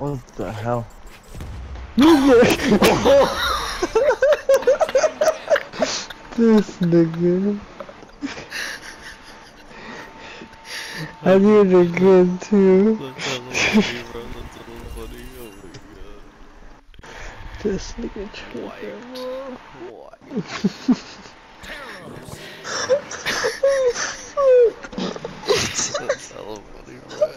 What the hell? this nigga. I need a gun too. This nigga tripping, bro. That's hella funny, bro.